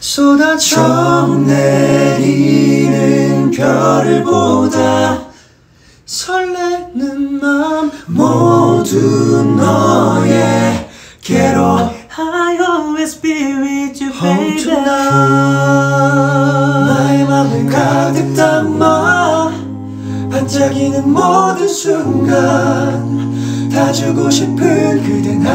쏟아져 내리는 별을 보다 설레는 마음 모두 너에게로 I always be with you Home baby. tonight. 나의 맘을 가득 담아 반짝이는 모든 순간 다 주고 싶은 그대 나